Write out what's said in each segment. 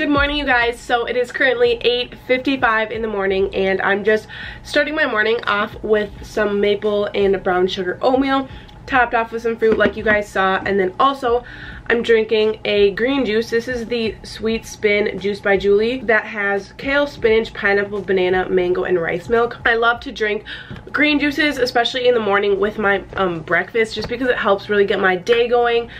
Good morning you guys. So it is currently 8.55 in the morning and I'm just starting my morning off with some maple and brown sugar oatmeal topped off with some fruit like you guys saw and then also I'm drinking a green juice. This is the Sweet Spin Juice by Julie that has kale, spinach, pineapple, banana, mango, and rice milk. I love to drink green juices, especially in the morning with my um, breakfast just because it helps really get my day going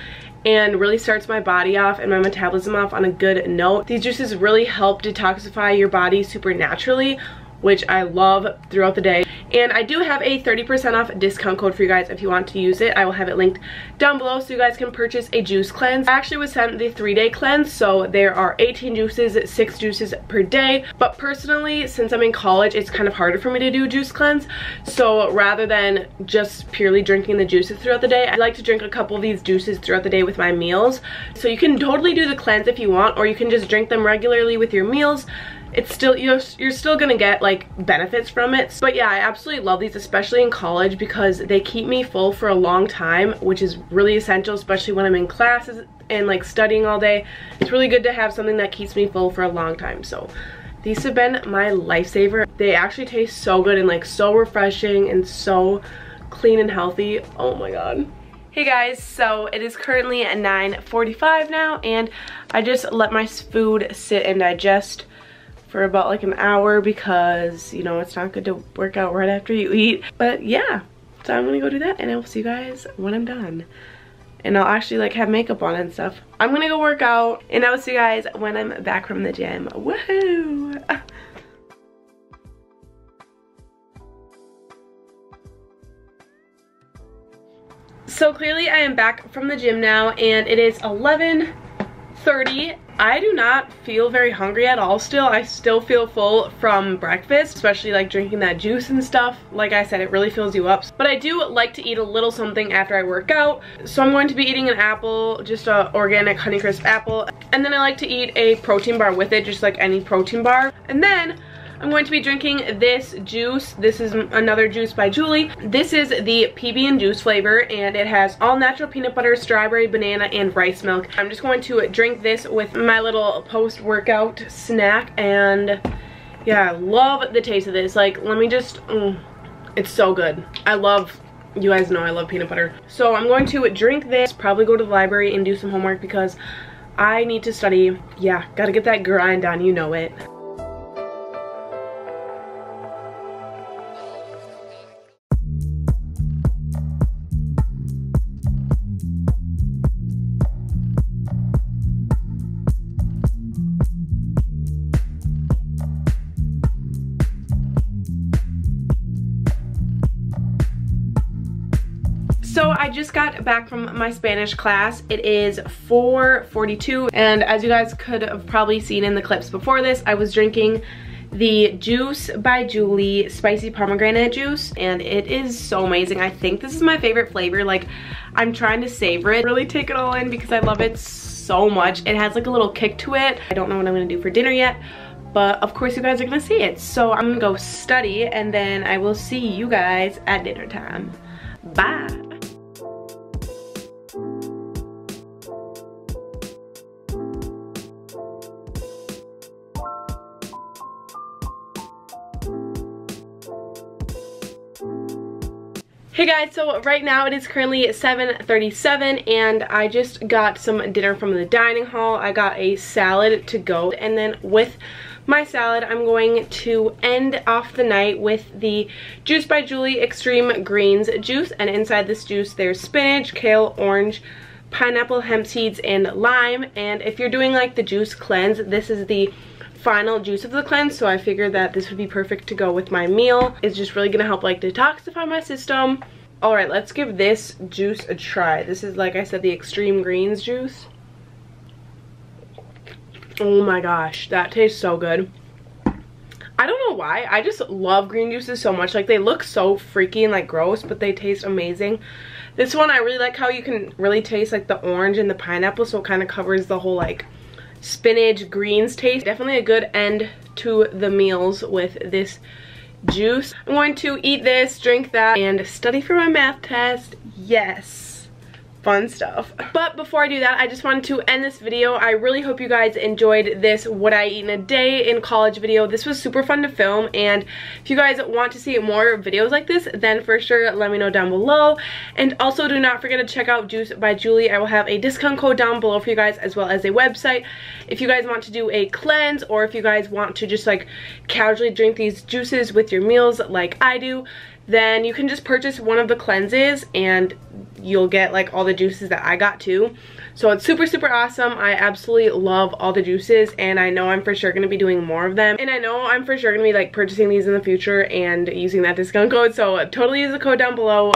and really starts my body off and my metabolism off on a good note. These juices really help detoxify your body supernaturally which I love throughout the day. And I do have a 30% off discount code for you guys if you want to use it. I will have it linked down below so you guys can purchase a juice cleanse. I actually was sent the three day cleanse, so there are 18 juices, six juices per day. But personally, since I'm in college, it's kind of harder for me to do a juice cleanse. So rather than just purely drinking the juices throughout the day, I like to drink a couple of these juices throughout the day with my meals. So you can totally do the cleanse if you want, or you can just drink them regularly with your meals it's still you're, you're still gonna get like benefits from it. But yeah i absolutely love these especially in college because they keep me full for a long time which is really essential especially when i'm in classes and like studying all day. It's really good to have something that keeps me full for a long time. So these have been my lifesaver. They actually taste so good and like so refreshing and so clean and healthy. Oh my god. Hey guys, so it is currently at 9.45 now and I just let my food sit and digest for about like an hour because, you know, it's not good to work out right after you eat. But yeah, so I'm gonna go do that and I will see you guys when I'm done. And I'll actually like have makeup on and stuff. I'm gonna go work out and I will see you guys when I'm back from the gym. Woohoo! So clearly I am back from the gym now and it is 11.30 I do not feel very hungry at all still. I still feel full from breakfast, especially like drinking that juice and stuff. Like I said, it really fills you up. But I do like to eat a little something after I work out. So I'm going to be eating an apple, just a organic Honeycrisp apple. And then I like to eat a protein bar with it, just like any protein bar. And then I'm going to be drinking this juice. This is another juice by Julie. This is the PB juice flavor and it has all natural peanut butter, strawberry, banana, and rice milk. I'm just going to drink this with my little post-workout snack and yeah, I love the taste of this. Like, let me just, mm, it's so good. I love you guys know I love peanut butter. So I'm going to drink this, probably go to the library and do some homework because I need to study. Yeah, gotta get that grind on, you know it. So I just got back from my Spanish class. It is 4.42 and as you guys could have probably seen in the clips before this, I was drinking the JUS by Julie Spicy Pomegranate Juice and it is so amazing. I think this is my favorite flavor. Like I'm trying to savor it, really take it all in because I love it so much. It has like a little kick to it. I don't know what I'm gonna do for dinner yet but of course you guys are gonna see it. So I'm gonna go study and then I will see you guys at dinner time. Bye. Hey guys, so right now it is currently 7.37 and I just got some dinner from the dining hall. I got a salad to go and then with my salad I'm going to end off the night with the JUS by Julie Extreme Greens juice and inside this juice there's spinach, kale, orange, pineapple, hemp seeds, and lime and if you're doing like the juice cleanse, this is the final juice of the cleanse so I figured that this would be perfect to go with my meal. It's just really gonna help like detoxify my system. All right, let's give this juice a try. This is like I said, the extreme greens juice. Oh my gosh, that tastes so good. I don't know why, I just love green juices so much. Like they look so freaky and like gross, but they taste amazing. This one, I really like how you can really taste like the orange and the pineapple, so it kind of covers the whole like spinach greens taste. Definitely a good end to the meals with this juice. I'm going to eat this, drink that, and study for my math test. Yes. Fun stuff. But before I do that, I just wanted to end this video. I really hope you guys enjoyed this what I eat in a day in college video. This was super fun to film and if you guys want to see more videos like this, then for sure let me know down below. And also do not forget to check out JUS by Julie. I will have a discount code down below for you guys as well as a website. If you guys want to do a cleanse or if you guys want to just like casually drink these juices with your meals like I do, then you can just purchase one of the cleanses and you'll get like all the juices that I got too. So it's super, super awesome. I absolutely love all the juices and I know I'm for sure going to be doing more of them. And I know I'm for sure going to be like purchasing these in the future and using that discount code. So totally use the code down below.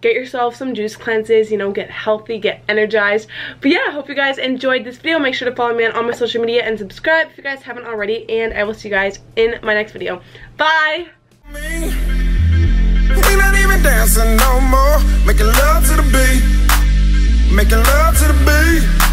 Get yourself some juice cleanses, you know, get healthy, get energized. But yeah, I hope you guys enjoyed this video. Make sure to follow me on all my social media and subscribe if you guys haven't already. And I will see you guys in my next video. Bye! Dancing no more. Making love to the beat. Making love to the beat.